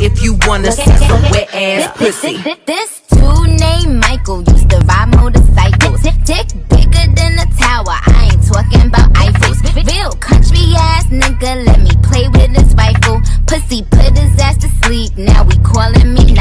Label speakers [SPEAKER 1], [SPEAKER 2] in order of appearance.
[SPEAKER 1] if you wanna see some wet ass pussy.
[SPEAKER 2] This dude named Michael used to ride motorcycles. tick bigger than a tower. I ain't talking about Eiffels. Real country ass nigga, let me play with his rifle. Pussy put his ass to sleep. Now we calling me